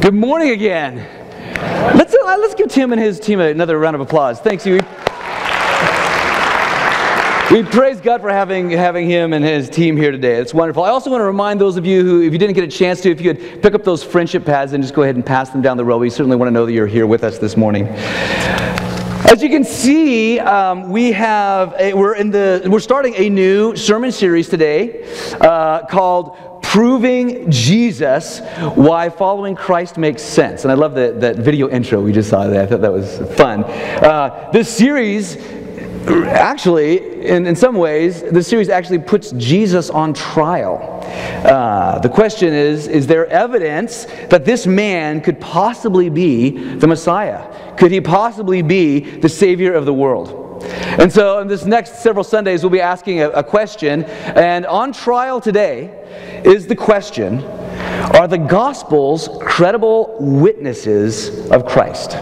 Good morning again. Let's, uh, let's give Tim and his team another round of applause. Thanks, you. We praise God for having, having him and his team here today. It's wonderful. I also want to remind those of you who, if you didn't get a chance to, if you could pick up those friendship pads and just go ahead and pass them down the row. We certainly want to know that you're here with us this morning. As you can see, um, we have a, we're in the we're starting a new sermon series today uh, called "Proving Jesus: Why Following Christ Makes Sense." And I love the, that video intro we just saw. There, I thought that was fun. Uh, this series actually, in, in some ways, the series actually puts Jesus on trial. Uh, the question is Is there evidence that this man could possibly be the Messiah? Could he possibly be the Savior of the world? And so, in this next several Sundays, we'll be asking a, a question. And on trial today is the question Are the Gospels credible witnesses of Christ?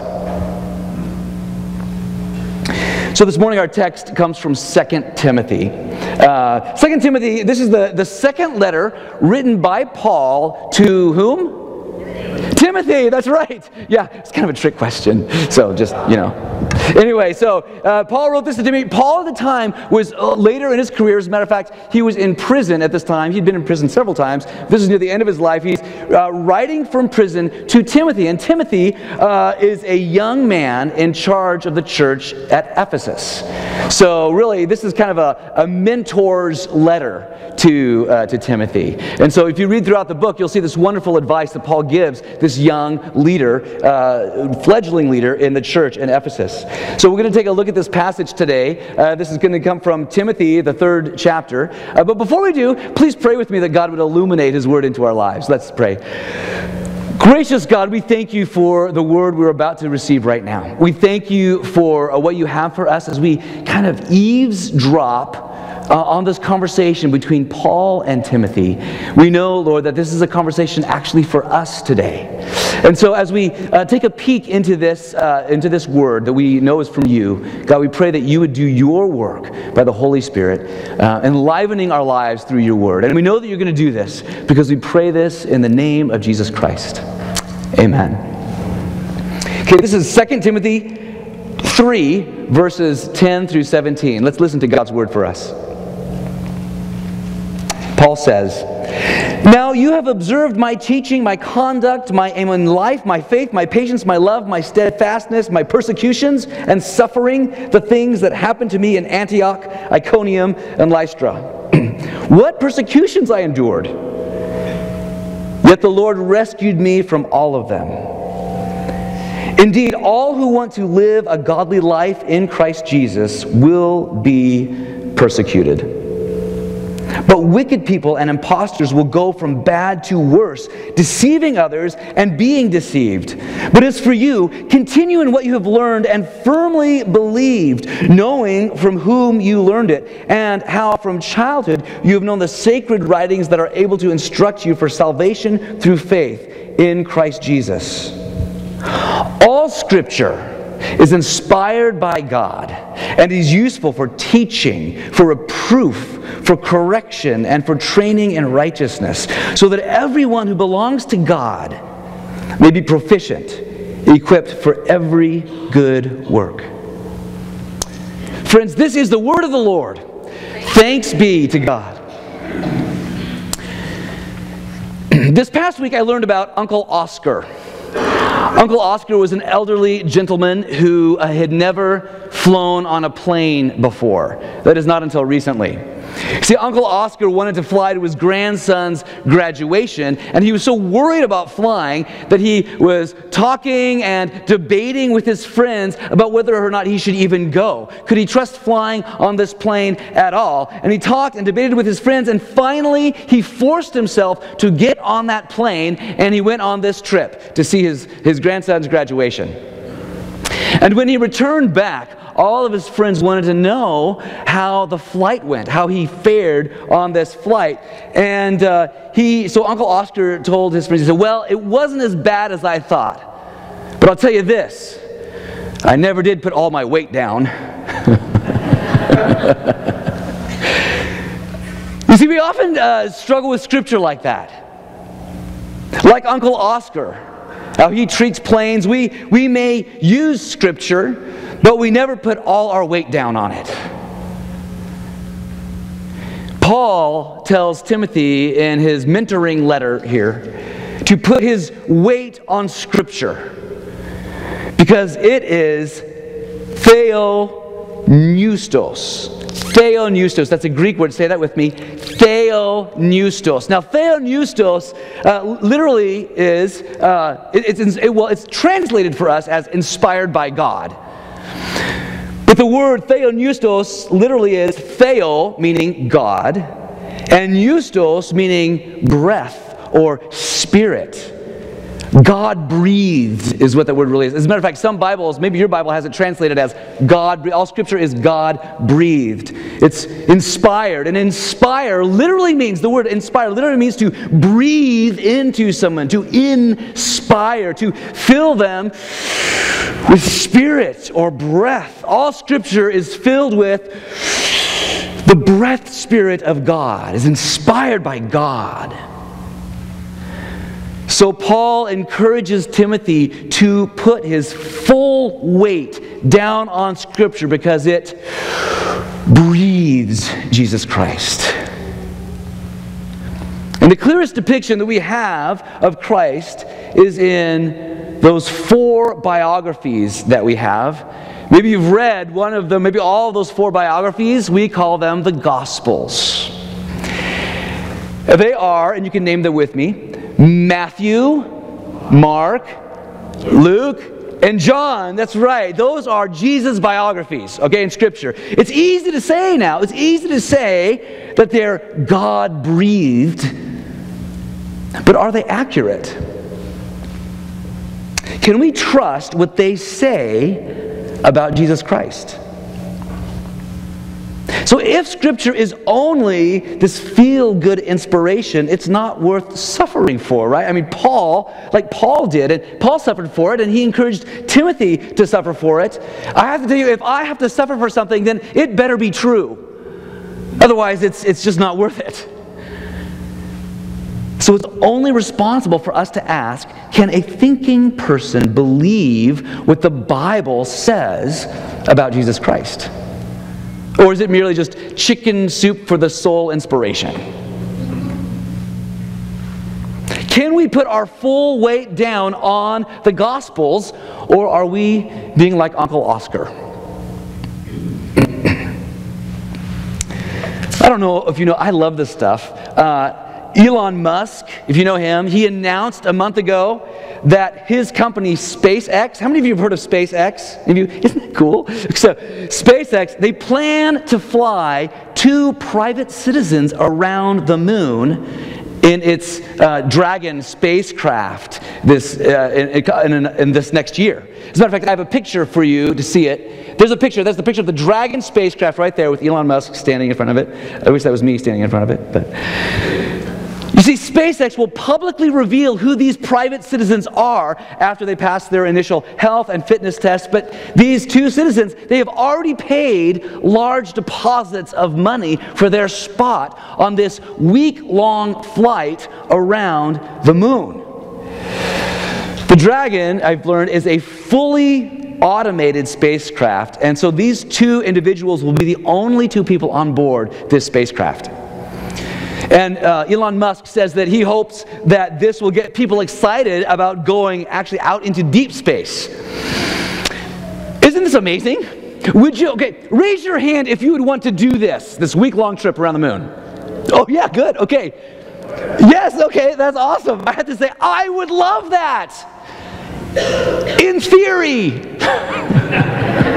So this morning our text comes from 2 Timothy. Uh, 2 Timothy, this is the, the second letter written by Paul to whom? Timothy, that's right. Yeah, it's kind of a trick question. So just, you know. Anyway, so uh, Paul wrote this to Timothy. Paul at the time was uh, later in his career. As a matter of fact, he was in prison at this time. He'd been in prison several times. This is near the end of his life. He's uh, writing from prison to Timothy. And Timothy uh, is a young man in charge of the church at Ephesus. So really, this is kind of a, a mentor's letter to, uh, to Timothy. And so if you read throughout the book, you'll see this wonderful advice that Paul gives this young leader, uh, fledgling leader in the church in Ephesus. So we're going to take a look at this passage today. Uh, this is going to come from Timothy, the third chapter. Uh, but before we do, please pray with me that God would illuminate his word into our lives. Let's pray. Gracious God, we thank you for the word we're about to receive right now. We thank you for uh, what you have for us as we kind of eavesdrop uh, on this conversation between Paul and Timothy. We know, Lord, that this is a conversation actually for us today. And so, as we uh, take a peek into this, uh, into this word that we know is from you, God, we pray that you would do your work by the Holy Spirit, uh, enlivening our lives through your word. And we know that you're going to do this because we pray this in the name of Jesus Christ. Amen. Okay, this is 2 Timothy 3, verses 10 through 17. Let's listen to God's word for us. Paul says, Now you have observed my teaching, my conduct, my aim in life, my faith, my patience, my love, my steadfastness, my persecutions and suffering, the things that happened to me in Antioch, Iconium, and Lystra. what persecutions I endured! Yet the Lord rescued me from all of them. Indeed, all who want to live a godly life in Christ Jesus will be persecuted. But wicked people and impostors will go from bad to worse, deceiving others and being deceived. But as for you, continue in what you have learned and firmly believed, knowing from whom you learned it, and how from childhood you have known the sacred writings that are able to instruct you for salvation through faith in Christ Jesus. All scripture is inspired by God and is useful for teaching, for reproof, for correction, and for training in righteousness, so that everyone who belongs to God may be proficient, equipped for every good work. Friends, this is the word of the Lord. Thanks be to God. this past week I learned about Uncle Oscar. Uncle Oscar was an elderly gentleman who uh, had never flown on a plane before. That is not until recently. See, Uncle Oscar wanted to fly to his grandson's graduation, and he was so worried about flying that he was talking and debating with his friends about whether or not he should even go. Could he trust flying on this plane at all? And he talked and debated with his friends, and finally he forced himself to get on that plane, and he went on this trip to see his, his grandson's graduation. And when he returned back, all of his friends wanted to know how the flight went, how he fared on this flight. And uh, he, so Uncle Oscar told his friends, he said, Well, it wasn't as bad as I thought. But I'll tell you this I never did put all my weight down. you see, we often uh, struggle with scripture like that. Like Uncle Oscar. how he treats planes. We, we may use Scripture, but we never put all our weight down on it. Paul tells Timothy in his mentoring letter here to put his weight on Scripture because it is theopneustos. Theopneustos. That's a Greek word. Say that with me. Theopneustos. Now, theopneustos uh, literally is, uh, it, it's, it, well, it's translated for us as inspired by God. But the word theopneustos literally is theo, meaning God, and eustos, meaning breath or spirit. God breathed is what that word really is. As a matter of fact, some Bibles, maybe your Bible has it translated as God, all scripture is God breathed. It's inspired. And inspire literally means, the word inspire literally means to breathe into someone, to inspire, to fill them with spirit or breath. All scripture is filled with the breath spirit of God, is inspired by God. So Paul encourages Timothy to put his full weight down on Scripture because it breathes Jesus Christ. And the clearest depiction that we have of Christ is in those four biographies that we have. Maybe you've read one of them, maybe all of those four biographies. We call them the Gospels. They are, and you can name them with me Matthew, Mark, Luke, and John. That's right. Those are Jesus' biographies, okay, in Scripture. It's easy to say now, it's easy to say that they're God breathed, but are they accurate? Can we trust what they say about Jesus Christ? So, if Scripture is only this feel good inspiration, it's not worth suffering for, right? I mean, Paul, like Paul did, and Paul suffered for it, and he encouraged Timothy to suffer for it. I have to tell you, if I have to suffer for something, then it better be true. Otherwise, it's, it's just not worth it. So it's only responsible for us to ask can a thinking person believe what the Bible says about Jesus Christ? Or is it merely just chicken soup for the soul inspiration? Can we put our full weight down on the Gospels, or are we being like Uncle Oscar? I don't know if you know, I love this stuff. Uh, Elon Musk, if you know him, he announced a month ago that his company SpaceX, how many of you have heard of SpaceX? You, isn't that cool? So, SpaceX, they plan to fly two private citizens around the moon in its uh, Dragon spacecraft this, uh, in, in, in, this next year. As a matter of fact, I have a picture for you to see it. There's a picture. That's the picture of the Dragon spacecraft right there with Elon Musk standing in front of it. I wish that was me standing in front of it, but. You see, SpaceX will publicly reveal who these private citizens are after they pass their initial health and fitness tests. But these two citizens, they have already paid large deposits of money for their spot on this week long flight around the moon. The Dragon, I've learned, is a fully automated spacecraft. And so these two individuals will be the only two people on board this spacecraft. And uh, Elon Musk says that he hopes that this will get people excited about going actually out into deep space. Isn't this amazing? Would you, okay, raise your hand if you would want to do this, this week long trip around the moon. Oh, yeah, good, okay. Yes, okay, that's awesome. I have to say, I would love that. In theory.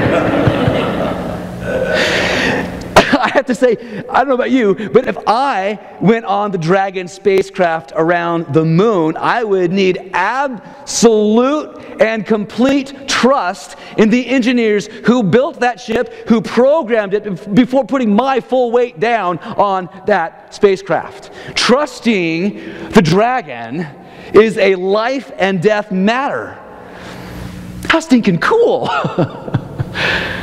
I have to say, I don't know about you, but if I went on the Dragon spacecraft around the moon, I would need absolute and complete trust in the engineers who built that ship, who programmed it before putting my full weight down on that spacecraft. Trusting the Dragon is a life and death matter. How stinking cool!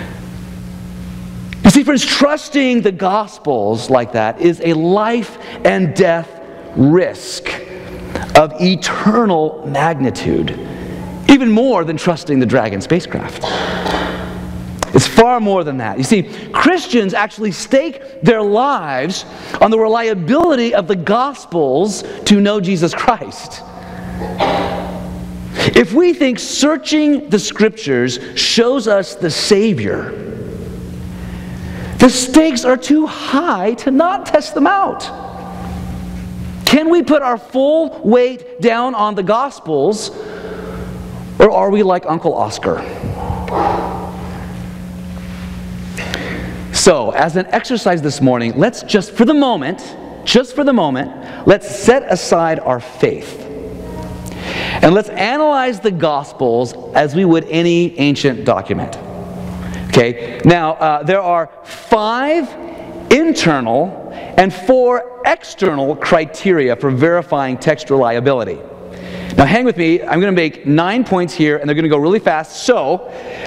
You see, friends, trusting the Gospels like that is a life and death risk of eternal magnitude. even more than trusting the Dragon spacecraft. It's far more than that. You see, Christians actually stake their lives on the reliability of the Gospels to know Jesus Christ. If we think searching the Scriptures shows us the Savior, the stakes are too high to not test them out. Can we put our full weight down on the Gospels, or are we like Uncle Oscar? So, as an exercise this morning, let's just for the moment, just for the moment, let's set aside our faith. And let's analyze the Gospels as we would any ancient document. Okay, now uh, there are five internal and four external criteria for verifying text reliability. Now, hang with me. I'm going to make nine points here, and they're going to go really fast. So,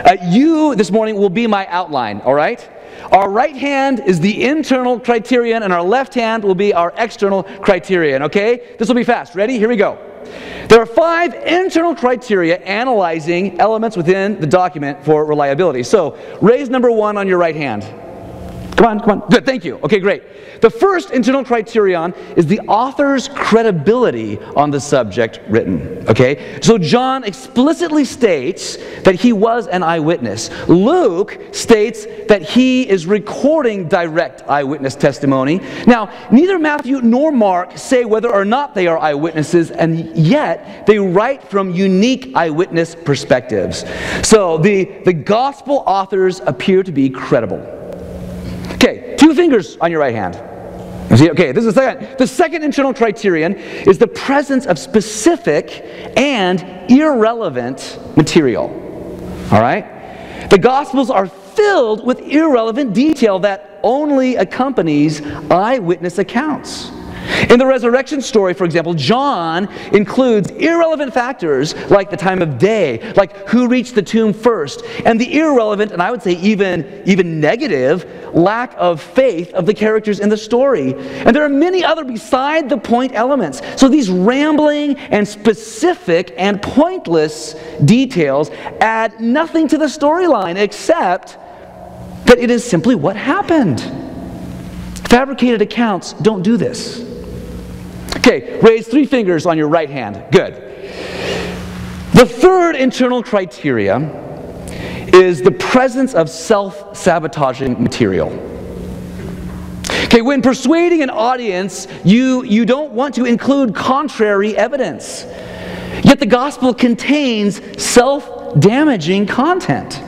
uh, you this morning will be my outline, all right? Our right hand is the internal criterion, and our left hand will be our external criterion, okay? This will be fast. Ready? Here we go. There are five internal criteria analyzing elements within the document for reliability. So, raise number one on your right hand. Come on, come on. Good, thank you. Okay, great. The first internal criterion is the author's credibility on the subject written. Okay? So John explicitly states that he was an eyewitness. Luke states that he is recording direct eyewitness testimony. Now, neither Matthew nor Mark say whether or not they are eyewitnesses, and yet they write from unique eyewitness perspectives. So the, the gospel authors appear to be credible. Okay, two fingers on your right hand. See, okay, this is the second. The second internal criterion is the presence of specific and irrelevant material. All right? The Gospels are filled with irrelevant detail that only accompanies eyewitness accounts. In the resurrection story, for example, John includes irrelevant factors like the time of day, like who reached the tomb first, and the irrelevant, and I would say even, even negative, lack of faith of the characters in the story. And there are many other beside the point elements. So these rambling and specific and pointless details add nothing to the storyline except that it is simply what happened. Fabricated accounts don't do this. Okay, raise three fingers on your right hand. Good. The third internal criteria is the presence of self sabotaging material. Okay, when persuading an audience, you, you don't want to include contrary evidence. Yet the gospel contains self damaging content.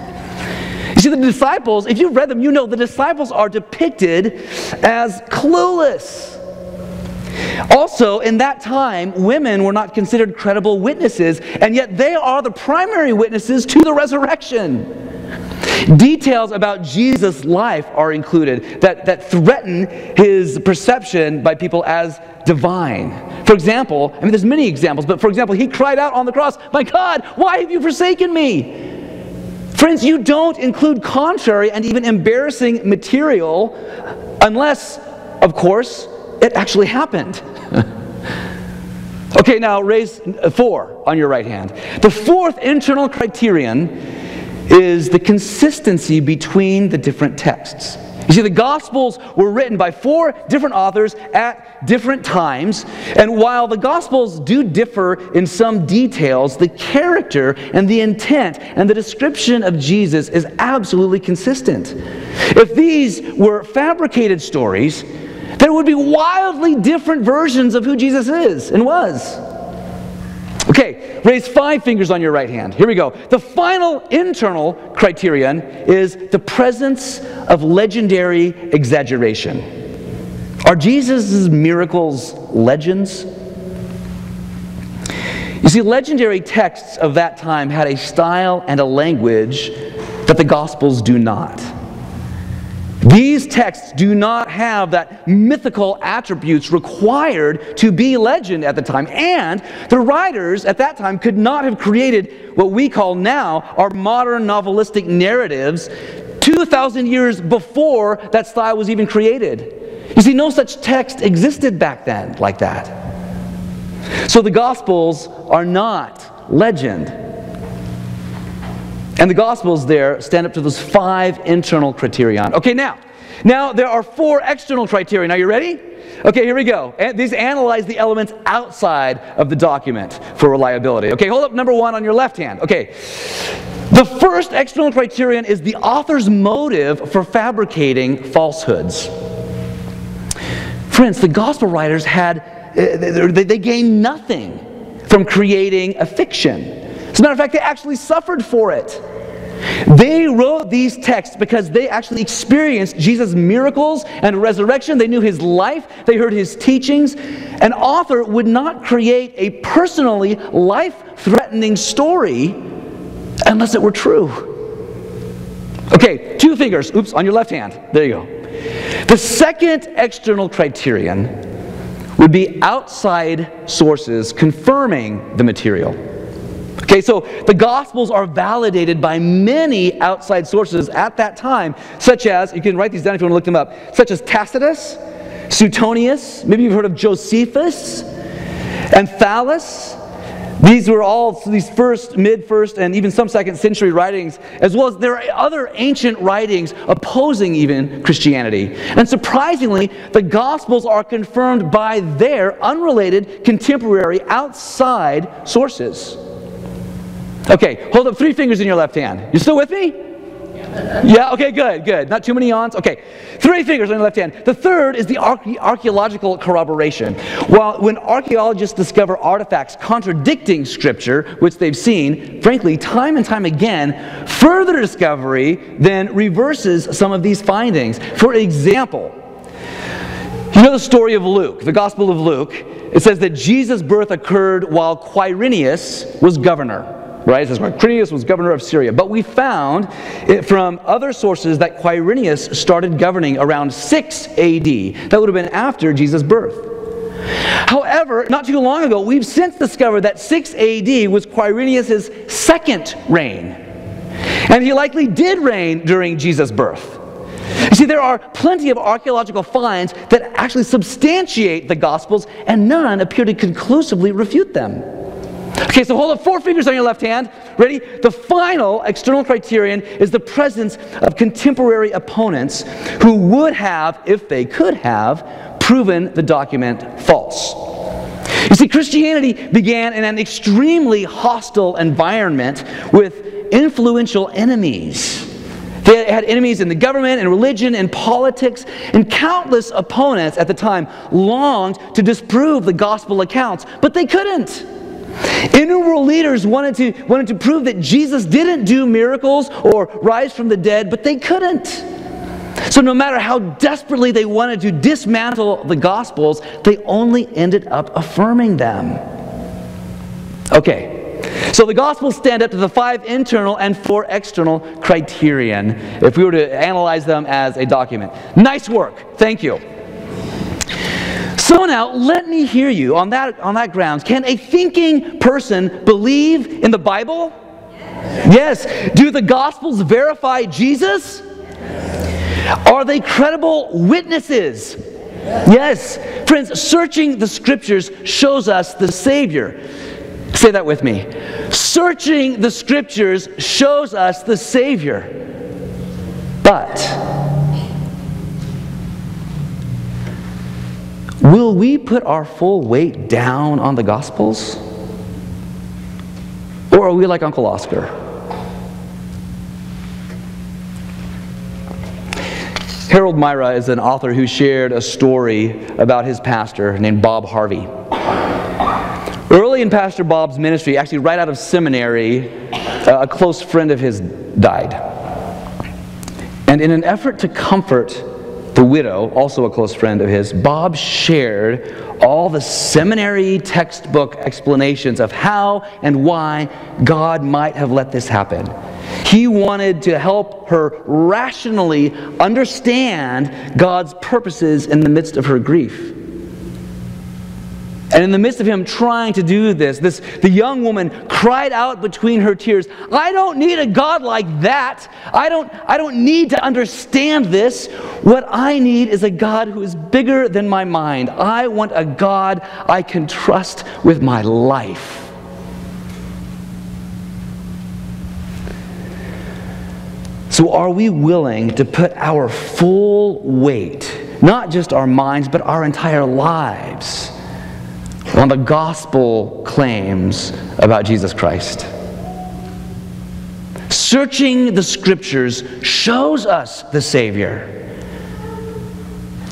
You see, the disciples, if you've read them, you know the disciples are depicted as clueless. Also, in that time, women were not considered credible witnesses, and yet they are the primary witnesses to the resurrection. Details about Jesus' life are included that, that threaten his perception by people as divine. For example, I mean, there's many examples, but for example, he cried out on the cross, My God, why have you forsaken me? Friends, you don't include contrary and even embarrassing material unless, of course, it actually happened. okay, now raise uh, four on your right hand. The fourth internal criterion is the consistency between the different texts. You see, the Gospels were written by four different authors at different times, and while the Gospels do differ in some details, the character and the intent and the description of Jesus is absolutely consistent. If these were fabricated stories, there would be wildly different versions of who Jesus is and was. Okay, raise five fingers on your right hand. Here we go. The final internal criterion is the presence of legendary exaggeration. Are Jesus' miracles legends? You see, legendary texts of that time had a style and a language that the Gospels do not. These texts do not have that mythical attributes required to be legend at the time. And the writers at that time could not have created what we call now our modern novelistic narratives 2,000 years before that style was even created. You see, no such text existed back then like that. So the Gospels are not legend. And the Gospels there stand up to those five internal criterion. Okay, now, now there are four external criteria. Now, you ready? Okay, here we go. These analyze the elements outside of the document for reliability. Okay, hold up number one on your left hand. Okay, the first external criterion is the author's motive for fabricating falsehoods. Friends, the gospel writers had, uh, they gained nothing from creating a fiction. As a matter of fact, they actually suffered for it. They wrote these texts because they actually experienced Jesus' miracles and resurrection. They knew his life, they heard his teachings. An author would not create a personally life threatening story unless it were true. Okay, two fingers, oops, on your left hand. There you go. The second external criterion would be outside sources confirming the material. Okay, so the Gospels are validated by many outside sources at that time, such as, you can write these down if you want to look them up, such as Tacitus, Suetonius, maybe you've heard of Josephus, and Thallus. These were all these first, mid first, and even some second century writings, as well as there are other ancient writings opposing even Christianity. And surprisingly, the Gospels are confirmed by their unrelated, contemporary, outside sources. Okay, hold up three fingers in your left hand. You still with me? Yeah, okay, good, good. Not too many yawns? Okay. Three fingers on your left hand. The third is the archaeological corroboration. Well, when archaeologists discover artifacts contradicting Scripture, which they've seen, frankly, time and time again, further discovery then reverses some of these findings. For example, you know the story of Luke, the Gospel of Luke. It says that Jesus' birth occurred while Quirinius was governor right? Says Quirinius was governor of Syria. But we found from other sources that Quirinius started governing around 6 AD. That would have been after Jesus' birth. However, not too long ago, we've since discovered that 6 AD was Quirinius' second reign. And he likely did reign during Jesus' birth. You see, there are plenty of archaeological finds that actually substantiate the Gospels, and none appear to conclusively refute them. Okay, so hold up four fingers on your left hand. Ready? The final external criterion is the presence of contemporary opponents who would have, if they could have, proven the document false. You see, Christianity began in an extremely hostile environment with influential enemies. They had enemies in the government and religion and politics, and countless opponents at the time longed to disprove the gospel accounts, but they couldn't. Innumerable leaders wanted to, wanted to prove that Jesus didn't do miracles or rise from the dead, but they couldn't. So, no matter how desperately they wanted to dismantle the Gospels, they only ended up affirming them. Okay, so the Gospels stand up to the five internal and four external criterion if we were to analyze them as a document. Nice work. Thank you. So now, let me hear you on that, on that grounds. Can a thinking person believe in the Bible? Yes. yes. Do the Gospels verify Jesus? Yes. Are they credible witnesses? Yes. yes. Friends, searching the Scriptures shows us the Savior. Say that with me. Searching the Scriptures shows us the Savior. But Will we put our full weight down on the Gospels? Or are we like Uncle Oscar? Harold Myra is an author who shared a story about his pastor named Bob Harvey. Early in Pastor Bob's ministry, actually right out of seminary, uh, a close friend of his died. And in an effort to comfort the widow, also a close friend of his, Bob shared all the seminary textbook explanations of how and why God might have let this happen. He wanted to help her rationally understand God's purposes in the midst of her grief. And in the midst of him trying to do this, this, the young woman cried out between her tears, I don't need a God like that. I don't, I don't need to understand this. What I need is a God who is bigger than my mind. I want a God I can trust with my life. So, are we willing to put our full weight, not just our minds, but our entire lives, on the gospel claims about Jesus Christ? Searching the scriptures shows us the Savior.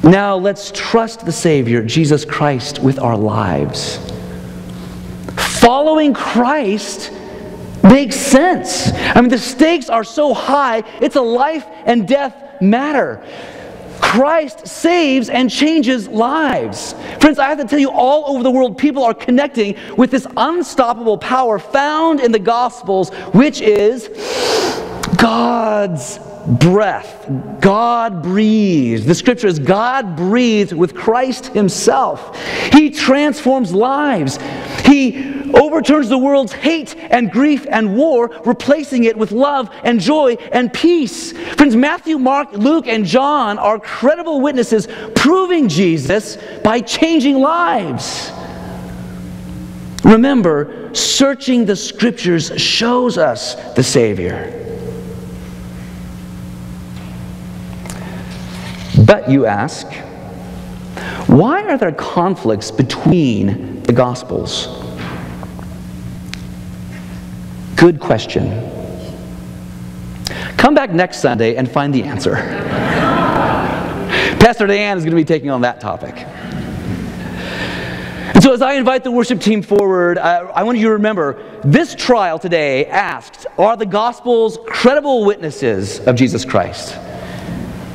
Now let's trust the Savior, Jesus Christ, with our lives. Following Christ makes sense. I mean, the stakes are so high, it's a life and death matter. Christ saves and changes lives. Friends, I have to tell you, all over the world, people are connecting with this unstoppable power found in the Gospels, which is God's breath. God breathed. The scripture is God breathed with Christ Himself. He transforms lives. He overturns the world's hate and grief and war, replacing it with love and joy and peace. Friends, Matthew, Mark, Luke, and John are credible witnesses proving Jesus by changing lives. Remember, searching the scriptures shows us the Savior. But you ask, why are there conflicts between the Gospels? Good question. Come back next Sunday and find the answer. Pastor Dan is going to be taking on that topic. And so, as I invite the worship team forward, I, I want you to remember this trial today asked Are the Gospels credible witnesses of Jesus Christ?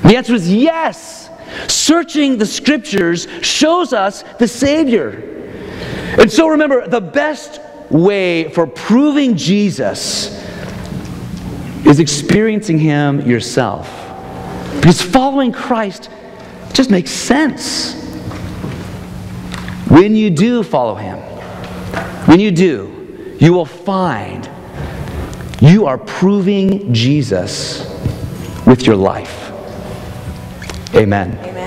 The answer is yes. Searching the scriptures shows us the Savior. And so remember, the best way for proving Jesus is experiencing Him yourself. Because following Christ just makes sense. When you do follow Him, when you do, you will find you are proving Jesus with your life. Amen.